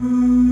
Mm-hmm.